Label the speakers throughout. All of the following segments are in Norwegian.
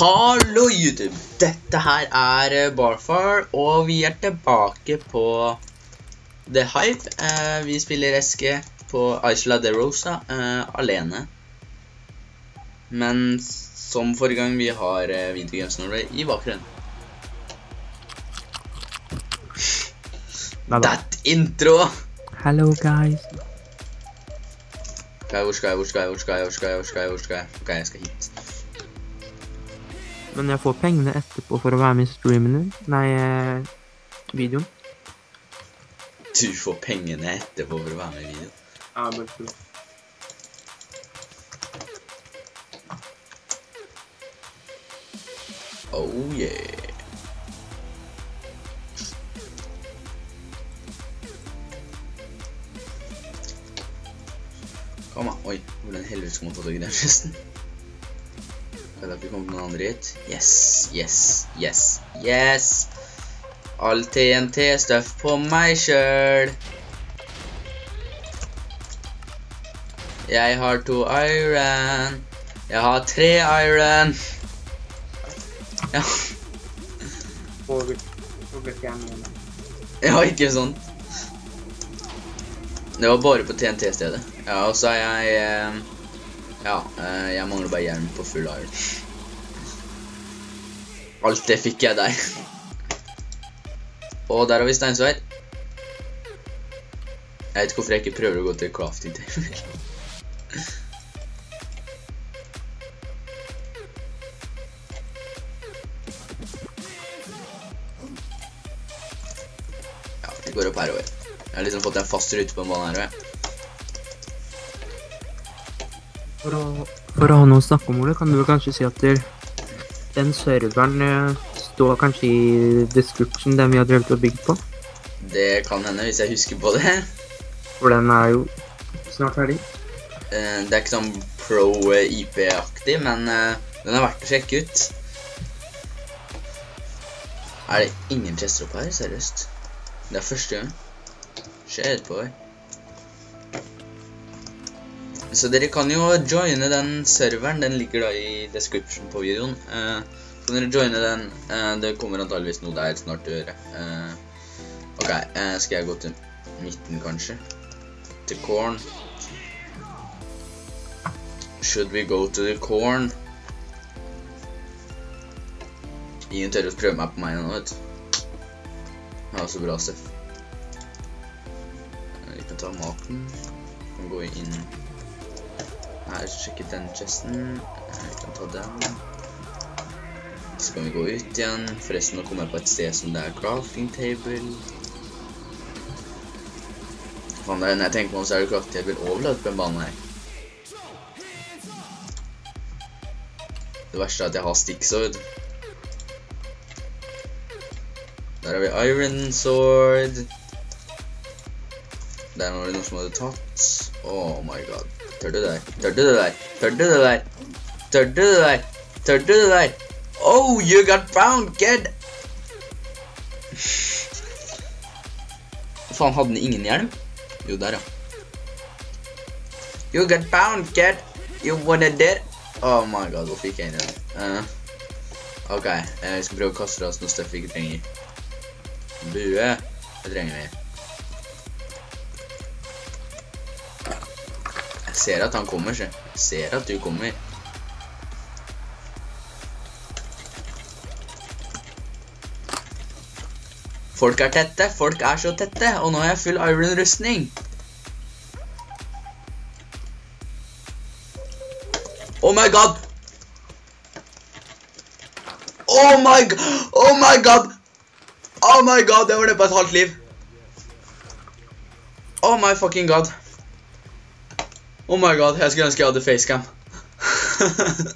Speaker 1: Hallo, YouTube! Dette her er eh, Barfar, og vi er tilbake på The Hive. Eh, vi spiller Eske på Isla de Rosa eh, alene. Men som forrige gang, vi har eh, Video Games Norway i bakgrunnen. That intro!
Speaker 2: Hello, guys.
Speaker 1: Ok, hvor skal jeg, hvor skal jeg, hvor skal jeg, hvor skal jeg, hvor skal jeg, hvor skal jeg? Ok, jeg skal hit.
Speaker 2: Men jeg får pengene etterpå for å være med i streamen din. Nei, eh, videoen.
Speaker 1: Du får pengene etterpå for å være med i videoen?
Speaker 2: Ja, bare for.
Speaker 1: Oh yeah. Kom da. Oi, hvordan helvete skal man få tak i den gesten? Har vi kommer til noen andre hit? Yes, yes, yes, yes. All TNT-stuff på meg selv! Jeg har to iron. Jeg har tre iron. Ja. Ja, ikke sånn. Det var bare på TNT-stedet. Ja, og så er jeg eh, Ja, eh, jeg mangler bare hjelm på full iron. Alt det fikk jeg der. Og der har vi steinsverd. Jeg vet ikke hvorfor jeg ikke prøver å gå til crafting table. Ja, det går opp herover. Jeg har liksom fått en fast rute på en bane her. også,
Speaker 2: For å, for å ha noe å snakke om, Ole, kan du kanskje si at den serveren eh, står kanskje i description, den vi har drevet og bygd på?
Speaker 1: Det kan hende hvis jeg husker på det.
Speaker 2: For den er jo snart ferdig.
Speaker 1: Eh, Det er ikke sånn pro eh, IP-aktig, men den er verdt å sjekke ut. Er det ingen chester opp her? Seriøst? Det er første gang. Shit, boy. Så dere kan jo joine den serveren. Den ligger da i description på videoen. Eh, kan dere joine den? Eh, det kommer antageligvis noe der snart å gjøre. Eh, ok, skal jeg gå til midten, kanskje? Til corn. Should we go to the corn? Ingen tør å prøve meg på meg nå, vet du. Var så bra. Eh, Vi kan ta maten. Vi kan gå inn her, sjekke den chesten. Eh, Vi kan ta den. Så kan vi gå ut igjen. Forresten, nå kommer jeg på et sted som det er crafting table. Faen, det er- når jeg tenker på det, så er det crafting table overlatt på en bane her. Det verste er at jeg har stick sword. Der har vi iron sword. Der var det noe som hadde tatt. Oh my god. Tør du det der? Tør du det der? Tør du det der? Tør du det der? Tør du det der? Oh, you got found, kid! Faen, hadde den ingen hjelm? Jo, der, ja. You got found, kid! You wanna dead? Oh my god, hvor fikk jeg inn i? Eh, ok, jeg skal prøve å kaste oss noe stuff vi ikke trenger. Bue, det trenger vi. Ser at han kommer. Jeg ser at du kommer. Folk er tette, folk er så tette, og nå har jeg full iron-rustning. Oh my god! Oh my god! Oh my god! Oh my god, jeg var nede på et halvt liv. Oh my fucking god. Oh my god, jeg skulle ønske jeg hadde facecam.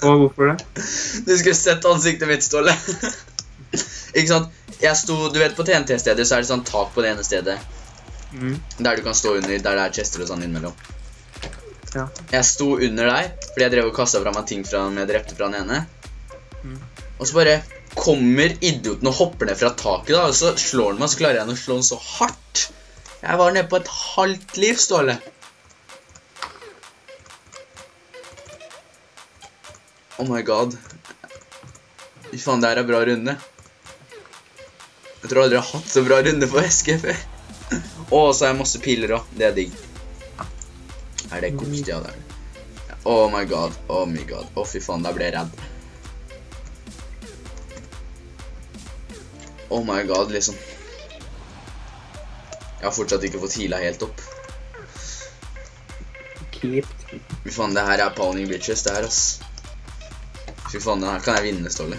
Speaker 2: Og hvorfor det?
Speaker 1: Du skulle sett ansiktet mitt, Ståle. Ikke sant? Jeg sto, du vet på TNT-stedet så er det sånn tak på det ene stedet.
Speaker 2: Mm.
Speaker 1: Der du kan stå under, der det er chester og sånn innimellom.
Speaker 2: Ja.
Speaker 1: Jeg sto under der, fordi jeg drev og kastet fra meg ting fra den jeg drepte fra den ene.
Speaker 2: Mm.
Speaker 1: Og så bare kommer idioten og hopper ned fra taket da, og så slår han meg, så klarer jeg å slå han så hardt. Jeg var nede på et halvt liv, Ståle. Oh my god. Fy faen, det her er bra runde. Jeg tror aldri jeg har hatt så bra runde på SG før. Å, så har jeg masse piler òg. Det er digg. Er det kokt? Ja, det er det. Oh my god. Oh my god. Å, fy faen, da ble jeg redd. Oh my god, liksom. Jeg har fortsatt ikke fått heala helt opp.
Speaker 2: Keep.
Speaker 1: Fy faen, det her er pounding bitches, det her, ass. Fy faen, den her kan jeg vinne, Ståle.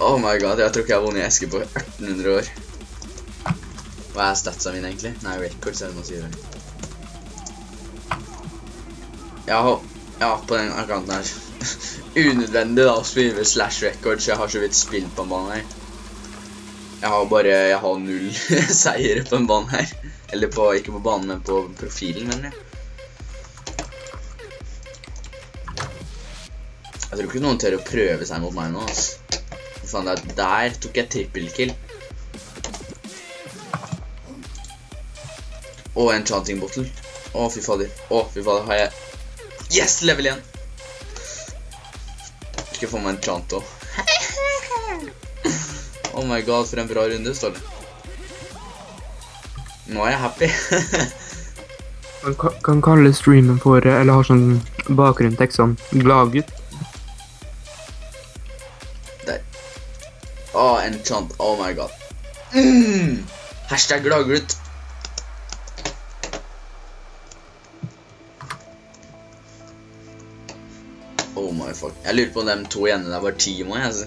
Speaker 1: Oh my god, jeg tror ikke jeg har vunnet i eske på 1800 år. Hva er statsa mine, egentlig? Nei, records er det man sier. Jeg har, jeg har på den akkanten her unødvendig da å spille med slash records. Jeg har så vidt spilt på en bane her. Jeg har bare jeg har null seire på en bane her. Eller på, ikke på banen, men på profilen, mener jeg. Jeg tror ikke noen tør å prøve seg mot meg nå. Hva Faen, der, der tok jeg trippelkill. Og en chanting bottle. Å, fy fader. Å, fy fader, har jeg Yes, level 1! Skal få meg en chant òg. oh my god, for en bra runde, står det. Nå er jeg happy.
Speaker 2: Man kan kalle streamen for Eller har sånn bakgrunnstekst sånn Gladgutt.
Speaker 1: Å, enchant. Oh my god. Mm. Hashtag gladgutt. Oh my fuck. Jeg lurer på om de to igjen der var team òg, jeg. Altså.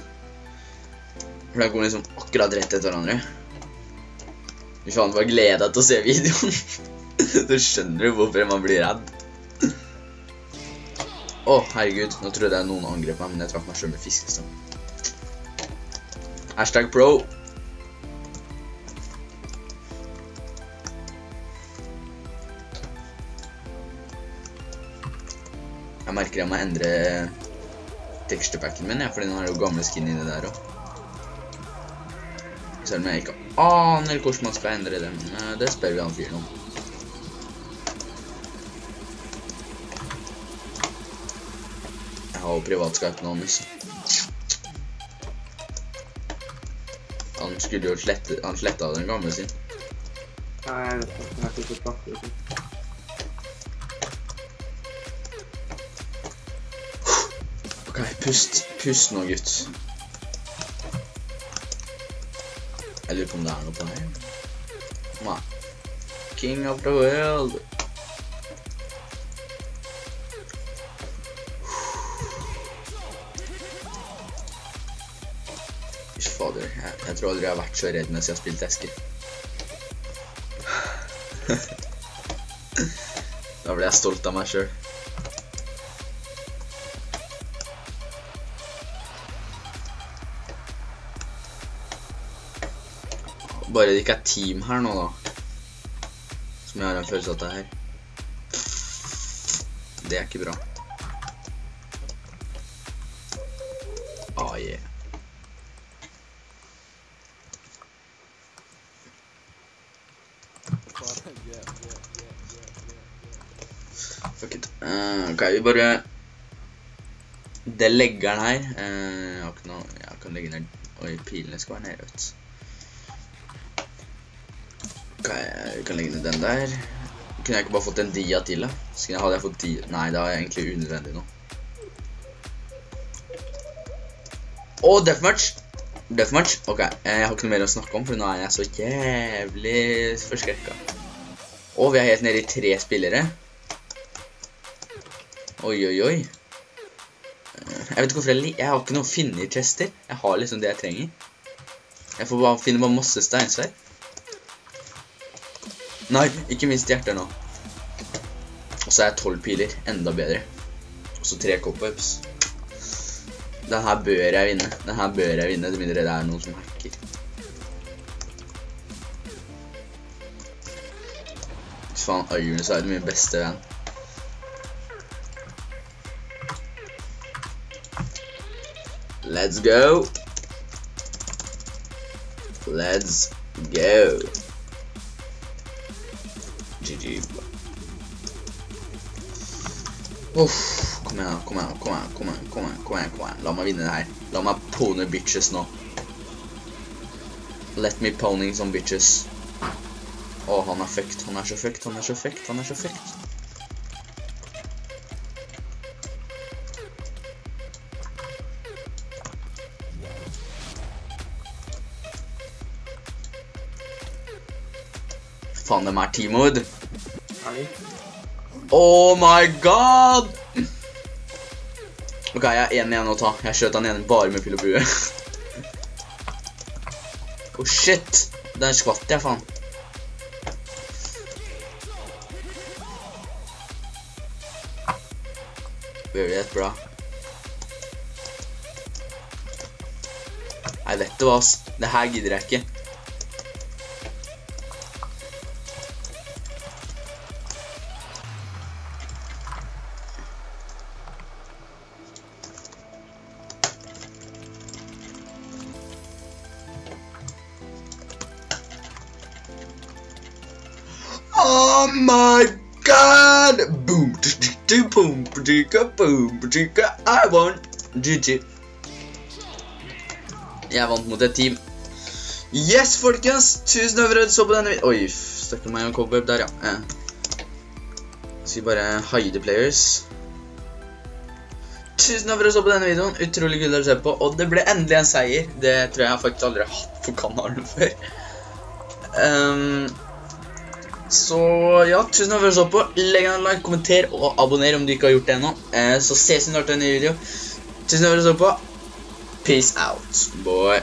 Speaker 1: For de kom liksom akkurat rett etter hverandre. Fy faen, bare gleder deg til å se videoen. Så skjønner du hvorfor man blir redd. Å, herregud. Nå trodde jeg noen angrep meg, men jeg traff meg selv med fiskestang. Hashtag pro. Jeg merker jeg må endre teksturpacken min, ja, fordi nå er det jo gamle skin det der også. Selv om jeg ikke aner hvordan man skal endre det, men eh, det spør vi han fyren om. Jeg har jo privatskapen nå, skulle jo slette Han sletta den gamle sin.
Speaker 2: Nei, jeg vet ikke. Jeg fikk ikke plass.
Speaker 1: Ok, pust. Pust nå, gutt. Jeg lurer på om det er noe på her. Nei. King of the world. Jeg, tror aldri jeg har vært så redd mens jeg har spilt esker. da ble jeg stolt av meg sjøl. Bare det ikke er team her nå, da. Som jeg har en følelse av at det er her. Det er ikke bra. Ah, yeah. Fuck it. Eh, ok, vi bare Det legger den her. Eh, jeg har ikke noe Jeg kan legge ned Oi, pilene skal være nede, vet du. Jeg kan legge ned den der. Kunne jeg ikke bare fått en dia til, da? Skulle jeg, hadde jeg fått dia Nei, det er egentlig unødvendig nå. Å, deathmatch! Deathmatch? Ok, eh, jeg har ikke noe mer å snakke om, for nå er jeg så jævlig forskrekka. Og vi er helt nede i tre spillere. Oi, oi, oi. Jeg vet ikke hvorfor jeg liker, Jeg har ikke noen finnertester. Jeg har liksom det jeg trenger. Jeg får bare finne bare masse steinsverd. Nei, ikke minst hjerter nå. Og så er jeg tolv piler. Enda bedre. Og så tre cobwebs. Den her bør jeg vinne. Den her bør jeg vinne, det mindre det er noen som hacker. Faen, Side er min beste venn. Let's go. Let's go. GG. Uff, Kom igjen, kom igjen, kom igjen, kom igjen, kom igjen, kom igjen. La meg vinne det her. La meg pone bitches nå. Let me poning some bitches. Å, han er fucked, han er så fucked, han er så fucked, han er så fucked. Faen, dem er
Speaker 2: teamord.
Speaker 1: Oh my god! Ok, jeg er én igjen å ta. Jeg skjøt han igjen bare med pil og bue. oh shit! Den skvatt jeg, faen. Very bra. Nei, vet du hva, ass. Det her gidder jeg ikke. Oh my god! Boom, do boom, boom, boom, I won. GG. Jeg vant mot et team. Yes, folkens! Tusen takk for at du så på denne videoen. Oi, støkker meg en cobweb der, ja. Eh. Skal bare hide players. Tusen takk for at du så på denne videoen. Utrolig kult å se på. Og det ble endelig en seier. Det tror jeg faktisk aldri har hatt på kanalen før. Um, så ja, tusen takk for at du så på. Legg en like, kommenter og abonner om du ikke har gjort det ennå. Eh, så ses vi snart i en ny video. Tusen takk for at du så på. Peace out, boy.